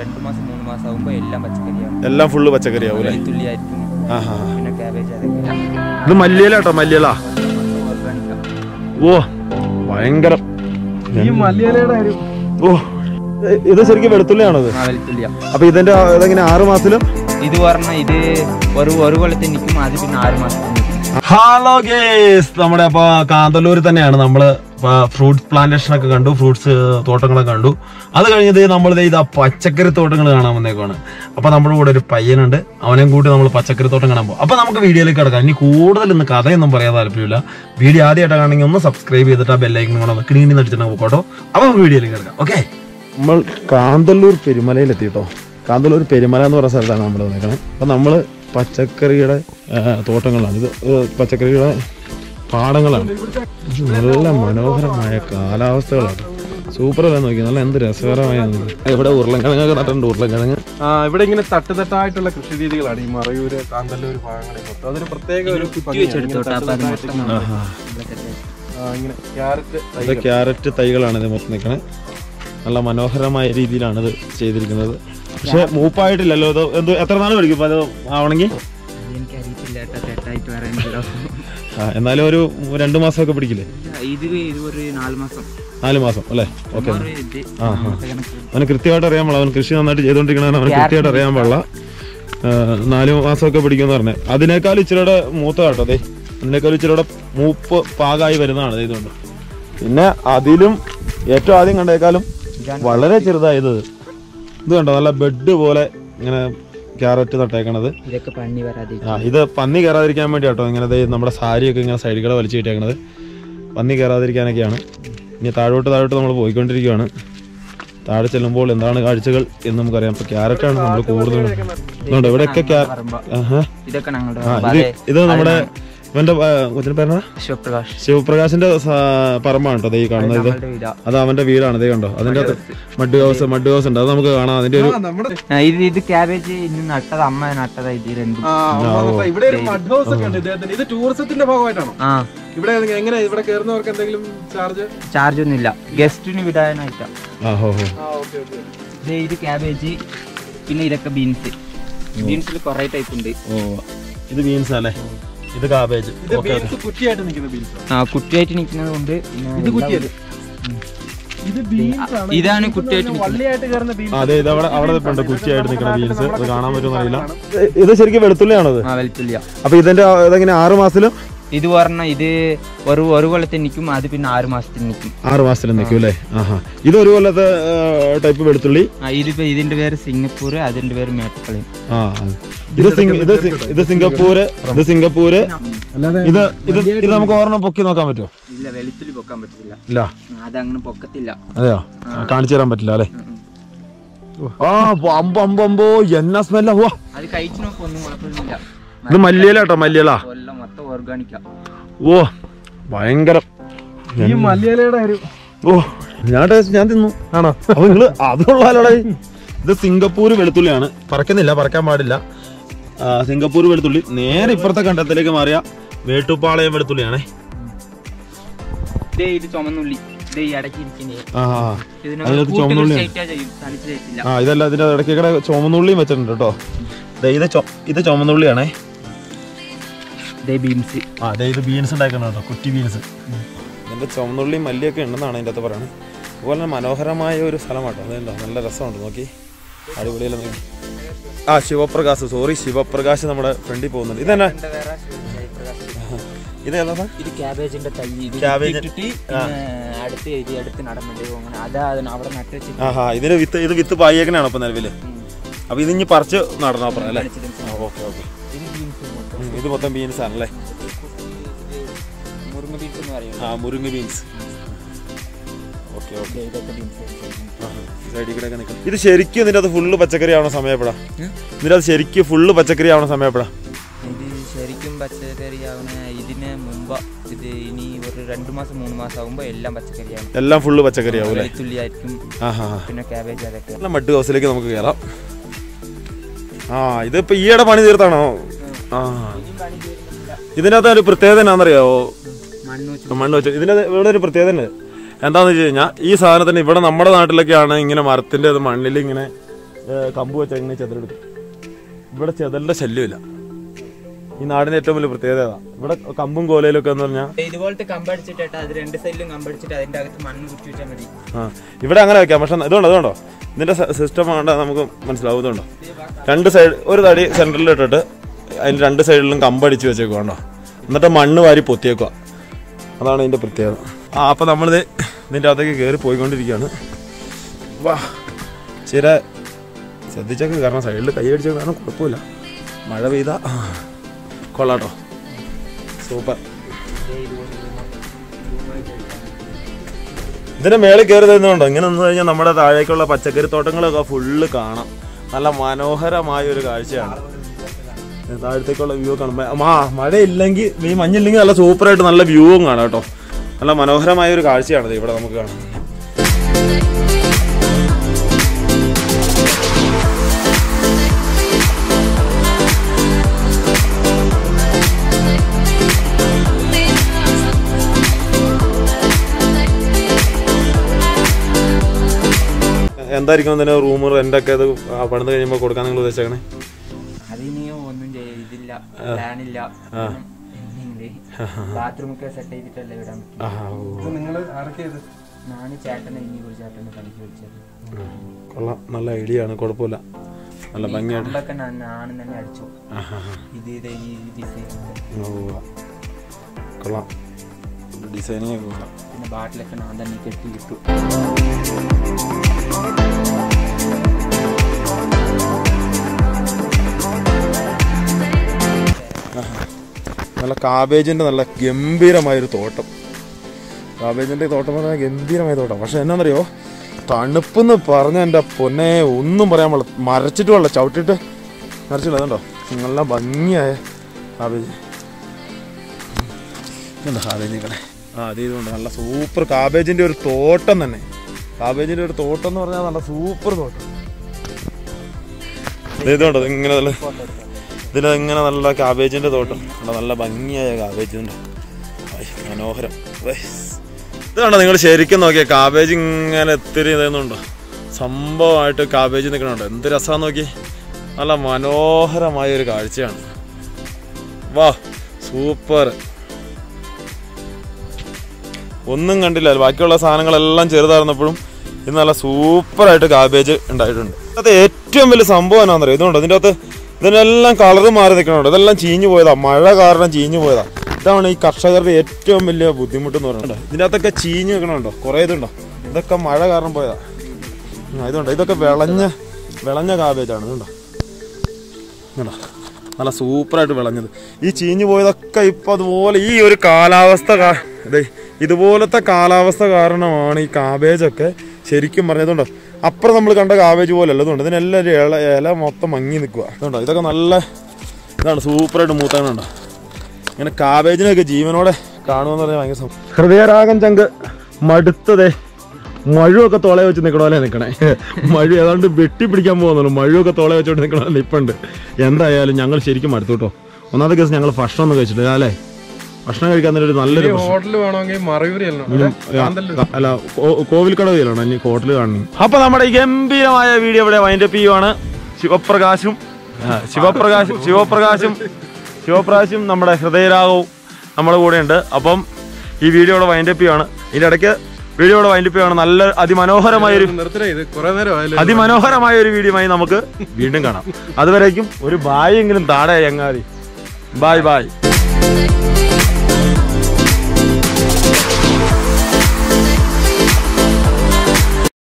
രണ്ട് മാസം മൂന്ന് മാസം ആകുമ്പോൾ എല്ലാം പച്ചക്കറിയാവും. എല്ലാം ഫുള്ള് പച്ചക്കറിയാവും അല്ലേ വെളുത്തുള്ളി ആയിരിക്കും ആഹാ. പിന്നെ ക്യാബേജ് അതൊക്കെ. ഇത് മല്ലിയിലാട്ടോ മല്ലിയില. ഓ ഭയങ്കര. ഈ മലയാളിയുടെ ഓ ഇത് ശരിക്കും വെളുത്തുള്ളിയാണോ ഇത്? ആ വെളുത്തുള്ളിയാ. അപ്പൊ ഇതിന്റെ ഇതെങ്ങനെ ആറ് മാസത്തിലും? ഇത് പറഞ്ഞ ഇത് ഒരു ഒരു കൊല്ലത്തെ നിൽക്കും അത് പിന്നെ ആറ് നിൽക്കും ഹലോ ഗേസ് നമ്മുടെ അപ്പൊ കാന്തല്ലൂർ തന്നെയാണ്. നമ്മൾ ഫ്രൂട്ട്സ് പ്ലാന്റേഷൻ ഒക്കെ കണ്ടു. ഫ്രൂട്ട്സ് തോട്ടങ്ങളൊക്കെ കണ്ടു. അത് കഴിഞ്ഞത് നമ്മൾ ഇതാ പച്ചക്കറി തോട്ടങ്ങൾ കാണാൻ വന്നേക്കാണ് അപ്പൊ നമ്മുടെ കൂടെ ഒരു പയ്യനുണ്ട്. അവനെയും കൂട്ടി നമ്മൾ പച്ചക്കറി തോട്ടം കാണാൻ പോകും അപ്പൊ നമുക്ക് വീഡിയോയിലേക്ക് കിടക്കാം. ഇനി കൂടുതൽ ഇന്ന് കഥയൊന്നും പറയാൻ താല്പര്യമില്ല. വീഡിയോ ആദ്യമായിട്ട് കാണണമെങ്കിൽ ഒന്ന് സബ്സ്ക്രൈബ് ചെയ്തിട്ട് ആ ബെല്ലൈക്കൺ കൂടെ ഒന്ന് ക്ലീൻ അടിച്ചിട്ട് പോക്കോട്ടോ അപ്പൊ നമുക്ക് വീഡിയോയിലേക്ക് കിടക്കാം. ഓക്കെ നമ്മൾ കാന്തല്ലൂർ പെരുമലയിലെത്തി കേട്ടോ. കാന്തല്ലൂർ പെരുമല എന്ന് പറയുന്ന സ്ഥലത്താണ് നമ്മൾ നിൽക്കുന്നത് അപ്പൊ നമ്മൾ പച്ചക്കറിയുടെ തോട്ടങ്ങളാണ്. ഇത് പച്ചക്കറിയുടെ പാടങ്ങളാണ്. നല്ല മനോഹരമായ കാലാവസ്ഥകളാണ്. സൂപ്പർ അല്ലേ നോക്കി നല്ല എന്ത് രസകരമായ ഇവിടെ ഉരുളക്കിഴങ്ങ് നട്ടുണ്ട് ഉരുളക്കിഴങ്ങ് ആ ഇവിടെ ഇങ്ങനെ തട്ടുതട്ടായിട്ടുള്ള കൃഷി രീതികളാണ് ഈ മറയൂര് കാന്തല്ലൂർ ഭാഗങ്ങളിൽ മൊത്തം. അതൊരു പ്രത്യേക ഒരു ഇത് ക്യാരറ്റ് തൈകളാണ് ഇത് മൊത്തം നിൽക്കണേ. നല്ല മനോഹരമായ രീതിയിലാണ് ഇത് ചെയ്തിരിക്കുന്നത്. പക്ഷെ മൂപ്പായിട്ടില്ലല്ലോ. ഇത് എന്ത് എത്ര നാൾ പഠിക്കും? അത് ആവണമെങ്കിൽ? കേട്ടോ തെറ്റായിട്ട് ആ, എന്നാലും ഒരു രണ്ട് മാസമൊക്കെ പിടിക്കില്ലേ? ഇത് ഇത് ഒരു നാല് മാസം. നാല് മാസം അല്ലേ? ഓക്കെ ആ, ആ. അവന് കൃത്യമായിട്ട് അറിയാൻ പാടില്ല. അവൻ കൃഷി നന്നായിട്ട് ചെയ്തോണ്ടിരിക്കണ അവന് കൃത്യമായിട്ട് അറിയാൻ പാടില്ല. നാല് മാസമൊക്കെ പിടിക്കുമെന്ന് പറഞ്ഞേ. അതിനേക്കാൾ ഇച്ചിരിയുടെ മൂത്ത കേട്ടോ അതെ അതിനേക്കാൾ ഇച്ചിരിയുടെ മൂപ്പ് പാകമായി വരുന്നതാണ് ഇതുകൊണ്ട്. പിന്നെ അതിലും ഏറ്റവും ആദ്യം കണ്ടേക്കാളും വളരെ ചെറുതായത് ഇത് കണ്ടോ? നല്ല ബെഡ് പോലെ ഇങ്ങനെ ക്യാരറ്റ് നട്ടേക്കണത്. ഇതൊക്കെ പന്നി ആ ഇത് പന്നി കയറാതിരിക്കാൻ വേണ്ടി കേട്ടോ ഇങ്ങനെ ദേ നമ്മുടെ സാരിയൊക്കെ ഇങ്ങനെ സൈഡിൽ കൂടെ വലിച്ചു കിട്ടിയേക്കണത്. പന്നി കയറാതിരിക്കാനൊക്കെയാണ്. ഇനി താഴോട്ട് താഴോട്ട് നമ്മൾ പോയിക്കൊണ്ടിരിക്കുകയാണ്. താഴെ ചെല്ലുമ്പോൾ എന്താണ് കാഴ്ചകൾ എന്ന് നമുക്കറിയാം. ഇപ്പൊ ആണ് നമ്മൾ കൂടുതലും ഇവിടെയൊക്കെ ഇത് നമ്മുടെ ഇവന്റെ കൊച്ചിന്റെ പേരാ ശിവപ്രകാശ്. ശിവപ്രകാശിന്റെ പറമ്പാണ് കേട്ടോ ദേ ഈ കാണുന്നത്. ഇത് അത് അവന്റെ വീടാണ് ദേ കണ്ടോ? അതിന്റെ മഡ് ഹൗസ് മഡ് ഹൗസ് ഉണ്ട്. അത് നമുക്ക് കാണാം. അതിന്റെ ഒരു ഇത് ഇത് ക്യാബേജ് ഇന്ന് നട്ടത് അമ്മ നട്ടതാ ഇത് രണ്ടും. ആ, ഇവിടെ ഒരു മഡ് ഹൗസ് ഒക്കെ ഉണ്ട് ഇദ്ദേഹത്തിന്. ഇത് ടൂറിസത്തിന്റെ ഭാഗമായിട്ടാണോ? ആ. ഇവിടെ എങ്ങനെ ഇവിടെ കയറുന്നവർക്ക് എന്തെങ്കിലും ചാർജ്? ചാർജ് ഒന്നും ഇല്ല ഗസ്റ്റിന് വിടാനായിട്ടാ. ഇത് ഇത് ക്യാബേജ് പിന്നെ ഇതൊക്കെ ബീൻസ്. ബീൻസിൽ കുറെ ടൈപ്പ് ഉണ്ട്. ഓ ഇത് ബീൻസ് അല്ലേ? ഇത് കാബേജ് കുറ്റിയായിട്ട് നിൽക്കുന്ന ബീൻസ് ആ. കുട്ടിയായിട്ട് നിൽക്കുന്നത് കൊണ്ട് ഇത് കുറ്റിയല്ലേ? ഇത് ബീൻസ് ആണ്. ഇതാണ് കുറ്റിയായിട്ട് അതെ ഇത് അവിടെ കുറ്റിയായിട്ട് നിൽക്കുന്ന ബീൻസ് അത് കാണാൻ പറ്റുമെന്നറിയില്ല ഇത് ശരിക്കും വെളുത്തുള്ളിയാണോ വെളുത്തുള്ളിയാ. അപ്പൊ ഇതിന്റെ ഇതെങ്ങനെ ആറ് മാസത്തിലും ഇത് പറഞ്ഞ ഇത് ഒരു ഒരു കൊല്ലത്തിൽ നിൽക്കും അത് പിന്നെ ആറ് മാസത്തിൽ നിൽക്കും ആറ് മാസത്തിൽ നിൽക്കും അല്ലേ? ആഹാ. ഇത് ഒരു കൊല്ലത്തെ ടൈപ്പ് വെളുത്തുള്ളി? ആ ഇതിപ്പോ ഇതിന്റെ പേര് സിംഗപ്പൂർ അതിന്റെ പേര് മേട്ടക്കളി ആ ഇത് സിംഗ- ഇത് സിംഗപ്പൂര് ഇത് സിംഗപ്പൂര്. ഇത് ഇത് ഇത് നമുക്ക് ഓർമ്മ പൊക്കി നോക്കാൻ പറ്റുമോ? ഇല്ല വെളുത്തുള്ളി പൊക്കാൻ പറ്റില്ല ഇല്ല. അതങ്ങനെ പൊക്കത്തില്ല. അതെയോ? കാണിച്ചു തരാൻ പറ്റില്ല അല്ലേ? ആ അമ്പോ അമ്പോ അമ്പോ എന്നാ സ്മെല്ലാ അത് കഴിച്ചു നോക്കൊന്നും കുഴപ്പമൊന്നുമില്ല. ഇത് മല്ലിയിലാട്ടോ മല്ലിയില. ഓ ഭയങ്കര. ഈ ഒരു ഓ ഞാൻ ടേസ്റ്റ് ഞാൻ തിന്നു. ആണോ? അപ്പൊ നിങ്ങൾ അതുള്ളാലോടെ ഇത് സിംഗപ്പൂർ വെളുത്തുള്ളിയാണ്. പറക്കുന്നില്ല പറക്കാൻ പാടില്ല. സിംഗപ്പൂർ വെളുത്തുള്ളി. നേരെ ഇപ്പുറത്തെ കണ്ടത്തിലേക്ക് മാറിയ വേട്ടുപ്പാളയം വെളുത്തുള്ളിയാണേ. ദേ ഇത് ചുമന്നുള്ളി. ദേ ഈ ഇരിക്കുന്നേ. ആ ഇതല്ല ഇതിന്റെ ഇടയ്ക്ക് ചുമന്നുള്ളിയും വെച്ചിട്ടുണ്ട് കേട്ടോ. ദേ ഇത് ചുമന്നുള്ളിയാണേ. ബീൻസ് ആ ദേ ഇത് ബീൻസ് ഉണ്ടാക്കണം കേട്ടോ കുറ്റി ബീൻസ് ഇതിന്റെ ചുവന്നുള്ളി മല്ലിയൊക്കെ ഉണ്ടെന്നാണ് അതിന്റെ അകത്ത് പറയുന്നത്. അതുപോലെ തന്നെ മനോഹരമായ ഒരു സ്ഥലമാട്ടോ അതുണ്ടോ നല്ല രസമുണ്ട് നോക്കി. അടിപൊളിയല്ല നോക്കി ആ ശിവപ്രകാശ് സോറി ശിവപ്രകാശ് നമ്മുടെ ഫ്രണ്ടിൽ പോകുന്നുണ്ട്. ഇതന്നെ? ഇത് ഏതാ ഇത് ക്യാബേജിന്റെ തൈ. ഇത് Cabbage. ഇട്ടിട്ട് പിന്നെ അടുത്ത് ഇത് അടുത്ത് നടന്നുണ്ട് അങ്ങനെ അതാ അതിന് അവിടെ നട്ട് വെച്ചിട്ട് ആഹാ ഇതിന് വിത്ത് ഇത് വിത്ത് പായേക്കനാണ് അപ്പൊ നിലവിൽ? അപ്പൊ ഇതിഞ്ഞ് പറിച്ച് നടണം അപ്പുറം അല്ലേ? Okay okay. ഇത് മൊത്തം ബീൻസ് ആണല്ലേ? ആ മുരുങ്ങ ബീൻസ് ഓക്കെ ഓക്കെ. ഇതൊക്കെ ബീൻസ് സൈഡിൽ കൂടെ ഒക്കെ നിൽക്കണം. ഇത് ശരിക്കും നിന്റെ അത് ഫുള്ള് പച്ചക്കറി ആവണ സമയപ്പെടാ? നിന്റെ അത് ശരിക്കും ഫുള്ള് പച്ചക്കറി ആവണ സമയപ്പെടാ? ഇത് ശരിക്കും പച്ചക്കറി ആവണ ഇതിന് മുമ്പ് ഇത് ഇനി ഒരു രണ്ട് മാസം മൂന്ന് മാസം ആകുമ്പോൾ എല്ലാം പച്ചക്കറിയാണ് എല്ലാം ഫുള്ള് പച്ചക്കറി ആവും ആയിരിക്കും പിന്നെ ക്യാബേജ് അതൊക്കെ. മട്ട് ഹൗസിലേക്ക് നമുക്ക് കയറാം ആ ഇതിപ്പോ ഈയിടെ പണി തീർത്താണോ? ആ. ഇതിനകത്ത് ഒരു പ്രത്യേകത എന്നാണെന്നറിയാവോ മണ്ണ് വെച്ചു ഇതിനകത്ത് ഇവിടെ ഒരു പ്രത്യേകത ഉണ്ട് എന്താന്ന് വെച്ച് കഴിഞ്ഞാൽ ഈ സാധനത്തിന് ഇവിടെ നമ്മുടെ നാട്ടിലൊക്കെയാണ് ഇങ്ങനെ മരത്തിന്റെ അത് മണ്ണിൽ ഇങ്ങനെ കമ്പ് വെച്ച ഇങ്ങനെ ചെതലെടുക്കും ഇവിടെ ചെതലിന്റെ ശല്യമില്ല. ഈ നാടിന്റെ ഏറ്റവും വലിയ പ്രത്യേകത. ഇവിടെ കമ്പും കോലയിലൊക്കെ എന്ന് പറഞ്ഞാൽ ഇതുപോലത്തെ കമ്പടിച്ചിട്ട് അത് രണ്ട് സൈഡിലും കമ്പടിച്ചിട്ട് അതിന്റെ അകത്ത് മണ്ണ് കുത്തി വെച്ചാൽ മതി. ആ. ഇവിടെ അങ്ങനെ വെക്കാം. പക്ഷെ ഇതുണ്ടോ ഇതുണ്ടോ? ഇതിന്റെ സിസ്റ്റം വേണ്ട നമുക്ക് മനസ്സിലാവുന്നുണ്ടോ? രണ്ട് സൈഡ് ഒരു തടി സെന്ററിൽ ഇട്ടിട്ട് അതിന്റെ രണ്ട് സൈഡിലും കമ്പടിച്ച് വെച്ചേക്കുക കണ്ടോ? എന്നിട്ട് മണ്ണ് വാരി പൊത്തിയേക്കുക അതാണ് ഇതിന്റെ പ്രത്യേകത. ആ അപ്പം നമ്മളിത് ഇതിന്റെ അകത്തേക്ക് കയറി പോയിക്കൊണ്ടിരിക്കുകയാണ്. വാ ചില ശ്രദ്ധിച്ചേക്ക് കാരണം സൈഡിൽ കൈ അടിച്ച കാരണം കുഴപ്പമില്ല. മഴ പെയ്താ കൊള്ളാട്ടോ. സൂപ്പർ. ഇതിന്റെ മേളിൽ കയറി തരുന്നുണ്ടോ ഇങ്ങനെ നിന്ന് കഴിഞ്ഞാൽ നമ്മുടെ താഴേക്കുള്ള പച്ചക്കറി തോട്ടങ്ങളൊക്കെ ഫുള്ള് കാണാം. നല്ല മനോഹരമായ ഒരു കാഴ്ചയാണ്. താഴത്തേക്കുള്ള വ്യൂ കാണുമ്പോൾ ആ മഴയില്ലെങ്കിൽ ഈ മഞ്ഞില്ലെങ്കിൽ നല്ല സൂപ്പറായിട്ട് നല്ല വ്യൂവും കാണാം കേട്ടോ. നല്ല മനോഹരമായ ഒരു കാഴ്ചയാണിത് ഇവിടെ നമുക്ക് കാണാം എന്തായിരിക്കും തന്നെ റൂം റെന്റൊക്കെ ഇത് പണിത് കഴിയുമ്പോൾ കൊടുക്കാൻ നിങ്ങൾ ഉദ്ദേശിച്ചേക്കണേ? ഒന്നും പ്ലാനില്ല. സെറ്റ് ചെയ്തിട്ടല്ലേ വിടാൻ പറ്റും നിങ്ങൾ ആരൊക്കെ ഇത് ഞാൻ ചേട്ടനെ ഇനി ഒരു ചേട്ടനെ പണിക്ക് വിളിച്ചത്. കൊള്ളാം. നല്ല ഐഡിയ ആണ്. കുഴപ്പമില്ല. നല്ല ഭംഗിയായിട്ട്. കമ്പൊക്കെ ഞാൻ ഞാൻ തന്നെ അടിച്ചു. ആഹാ, ആഹാ. ഇത് ഇത് ഈ ഡിസൈൻ കൊള്ളാം. ഡിസൈനിങ് ഒക്കെ കൂടാം പിന്നെ ബാട്ടിലൊക്കെ ഞാൻ തന്നെ കെട്ടി വിട്ടു നല്ല കാബേജിന്റെ നല്ല ഗംഭീരമായൊരു തോട്ടം. കാബേജിന്റെ തോട്ടം എന്ന് പറഞ്ഞാൽ ഗംഭീരമായ തോട്ടം. പക്ഷെ എന്നാന്നറിയോ? തണുപ്പെന്ന് പറഞ്ഞ എന്റെ പൊന്നെ ഒന്നും പറയാൻ പാടില്ല. മരച്ചിട്ട് വേണ്ട ചവിട്ടിട്ട് മരച്ചില്ല അതുണ്ടോ നല്ല ഭംഗിയായ കാബേജ് ഇതുണ്ടോ കാബേജികളെ ആ അത് നല്ല സൂപ്പർ കാബേജിന്റെ ഒരു തോട്ടം തന്നെ. കാബേജിന്റെ ഒരു തോട്ടം എന്ന് പറഞ്ഞാൽ നല്ല സൂപ്പർ തോട്ടം. ദേ ഇതുണ്ടോ. ഇങ്ങനെ നല്ല ഇതിലിങ്ങനെ നല്ല കാബേജിന്റെ തോട്ടം. നല്ല നല്ല ഭംഗിയായ കാബേജുണ്ട് മനോഹരം. വൈ. ഇത് കണ്ടോ നിങ്ങൾ ശരിക്കും നോക്കിയ. കാബേജ് ഇങ്ങനെ ഒത്തിരി ഇതെന്നുണ്ടോ സംഭവമായിട്ട് കാബേജ് നിൽക്കണുണ്ടോ എന്ത് രസമാണെന്ന് നോക്കി നല്ല മനോഹരമായ ഒരു കാഴ്ചയാണ്. വാ സൂപ്പർ. ഒന്നും കണ്ടില്ല. ബാക്കിയുള്ള സാധനങ്ങളെല്ലാം ചെറുതായിരുന്നപ്പോഴും ഇത് നല്ല സൂപ്പറായിട്ട് കാബേജ് ഉണ്ടായിട്ടുണ്ട്. അത് ഏറ്റവും വലിയ സംഭവം എന്നാണെന്നറിയോ ഇതുകൊണ്ട് ഇതിന്റെ അകത്ത് ഇതിനെല്ലാം കളർ മാറി നിൽക്കണുണ്ട് ഇതെല്ലാം ചീഞ്ഞു പോയതാ. മഴ കാരണം ചീഞ്ഞു പോയതാ. ഇതാണ് ഈ കർഷകരുടെ ഏറ്റവും വലിയ ബുദ്ധിമുട്ട് എന്ന് പറയുന്നത്. ഇതിന്റെ അകത്തൊക്കെ ചീഞ്ഞു വെക്കണുണ്ടോ കുറേ ഇതുണ്ടോ? ഇതൊക്കെ മഴ കാരണം പോയതാ. ഇതുണ്ടോ. ഇതൊക്കെ വിളഞ്ഞ വിളഞ്ഞ കാബേജാണ് ഇതുണ്ടോ? ഇതുണ്ടോ? നല്ല സൂപ്പറായിട്ട് വിളഞ്ഞത്. ഈ ചീഞ്ഞു പോയതൊക്കെ ഇപ്പം അതുപോലെ ഈ ഒരു കാലാവസ്ഥ ദേ ഇതുപോലത്തെ കാലാവസ്ഥ കാരണമാണ് ഈ കാബേജൊക്കെ ശരിക്കും പറഞ്ഞതുകൊണ്ട് അപ്പുറം നമ്മൾ കണ്ട കാബേജ് പോലെ അല്ലതുകൊണ്ട് ഇതിനെല്ലാം ഒരു ഇല ഇല മൊത്തം മങ്ങി നിൽക്കുക അതുകൊണ്ടോ ഇതൊക്കെ നല്ല ഇതാണ് സൂപ്പറായിട്ട് മൂത്താനുണ്ടോ ഇങ്ങനെ കാബേജിനൊക്കെ ജീവനോടെ കാണുമെന്ന് പറഞ്ഞാൽ ഭയങ്കര ഹൃദയരാഗം ചങ്ക് മടുത്തതേ. മഴുവൊക്കെ തോളെ വെച്ച് നിൽക്കണ പോലെ നിൽക്കണേ മഴ ഏതാണ്ട് വെട്ടി പിടിക്കാൻ പോകുന്നുള്ളൂ. മഴുവൊക്കെ തോളെ വെച്ചോണ്ട് നിൽക്കണ പോലെ നിൽപ്പുണ്ട് എന്തായാലും ഞങ്ങൾ ശരിക്കും മടുത്തു കേട്ടോ. ഒന്നാമത്തെ കേസ് ഞങ്ങൾ ഭക്ഷണം ഒന്നും കഴിച്ചിട്ടില്ല അല്ലേ? ഭക്ഷണം കഴിക്കാൻ തന്നെ ഒരു നല്ലൊരു ഹോട്ടൽ വേണമെങ്കിൽ അല്ല കോവിൽക്കടവിലാണ് ഇനി ഹോട്ടൽ കാണുന്നത് അപ്പൊ നമ്മുടെ ഈ ഗംഭീരമായ വീഡിയോ ഇവിടെ വൈൻഡ് അപ്പ് ചെയ്യുവാണ്. ശിവപ്രകാശും ശിവപ്രകാശും ശിവപ്രകാശ് ശിവപ്രകാശും നമ്മുടെ ഹൃദയരാഗവും നമ്മുടെ കൂടെ ഉണ്ട് അപ്പം ഈ വീഡിയോ ഇവിടെ വൈൻഡ് അപ്പ് ചെയ്യുവാണ്. ഇതിന്റെ ഇടയ്ക്ക് വീഡിയോ ഇവിടെ വൈൻഡപ്പ് ചെയ്യുവാണ്. നല്ല അതിമനോഹരമായ ഒരു നിർത്തലേ ഇത് കുറെ നേരം ആയാലും അതിമനോഹരമായ ഒരു വീഡിയോയുമായി നമുക്ക് വീണ്ടും കാണാം. അതുവരേക്കും ഒരു ബായെങ്കിലും താഴെ എങ്ങാതി. Bye bye